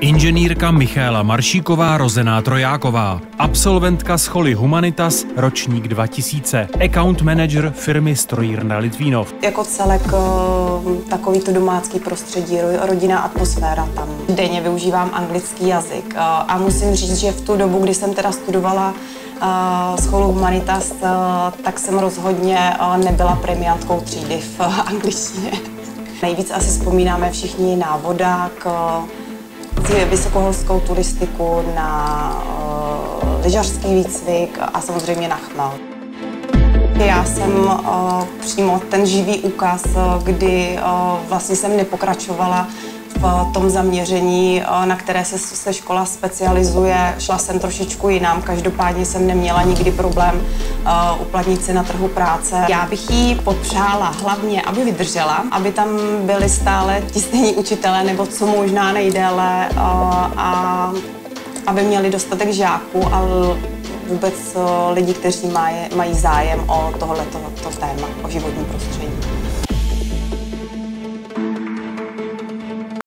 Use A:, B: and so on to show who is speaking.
A: Inženýrka Michála Maršíková Rozená Trojáková, absolventka scholy Humanitas, ročník 2000, account manager firmy Strojírna Litvínov.
B: Jako celek eh, takový to domácký prostředí, rodinná atmosféra tam. Denně využívám anglický jazyk eh, a musím říct, že v tu dobu, kdy jsem teda studovala scholu Humanitas, eh, tak jsem rozhodně nebyla premiantkou třídy v angličtině. Nejvíc asi vzpomínáme všichni na vodák, vysokohorskou turistiku, na uh, lyžařský výcvik a samozřejmě na chmel. Já jsem přímo ten živý úkaz, kdy vlastně jsem nepokračovala v tom zaměření, na které se, se škola specializuje. Šla jsem trošičku jinam, každopádně jsem neměla nikdy problém uh, uplatnit se na trhu práce. Já bych jí podpřála hlavně, aby vydržela, aby tam byli stále ti stejní učitelé nebo co možná nejdéle uh, a aby měli dostatek žáků a vůbec uh, lidi, kteří mají, mají zájem o tohleto to téma, o životní prostředí.